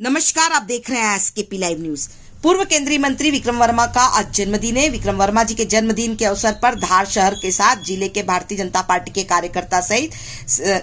नमस्कार, आप देख रहे हैं एसकेपी लाइव न्यूज़ पूर्व केंद्रीय मंत्री विक्रम वर्मा का आज जन्मदिन है। विक्रम वर्मा जी के जन्मदिन के अवसर पर धार शहर के साथ ज़िले के भारतीय जनता पार्टी के कार्यकर्ता सहित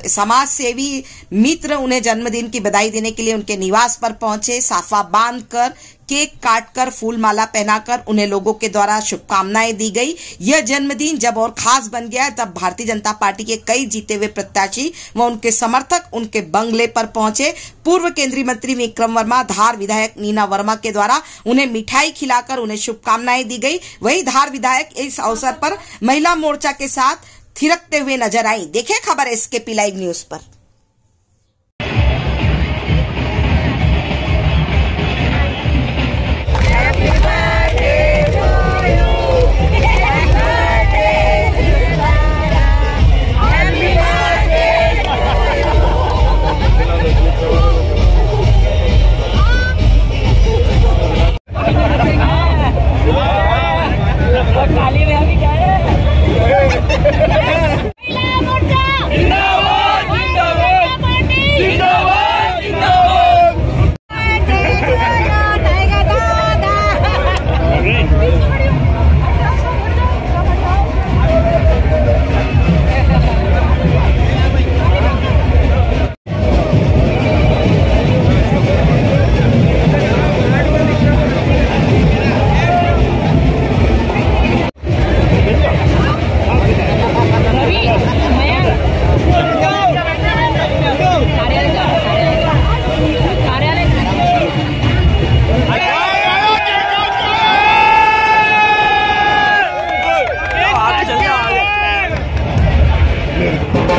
समाज सेवी मित्र उन्हें जन्मदिन की बधाई देने के लिए उनके निवास पर पहुँचे। साफा बांधकर केक काटकर फूल माला पहनाकर उन्हें लोगों के द्वारा शुभकामनाएँ दी गई। यह जन्मदिन जब और खास बन गया तब भारतीय जनता पार्टी के कई जीते हुए प्रत्याशी व उनके समर्थक उनके बंगले पर पहुँचे। पूर्व केंद्रीय मंत्री विक्रम वर्मा, धार विधायक नीना वर्मा के द्वारा उन्हें मिठाई खिलाकर उन्हें शुभकामनाएँ दी गई। वही धार विधायक इस अवसर पर महिला मोर्चा के साथ थिरकते हुए नज़र आई। देखे खबर एसके पी लाइव न्यूज़ पर। काली में अभी क्या California.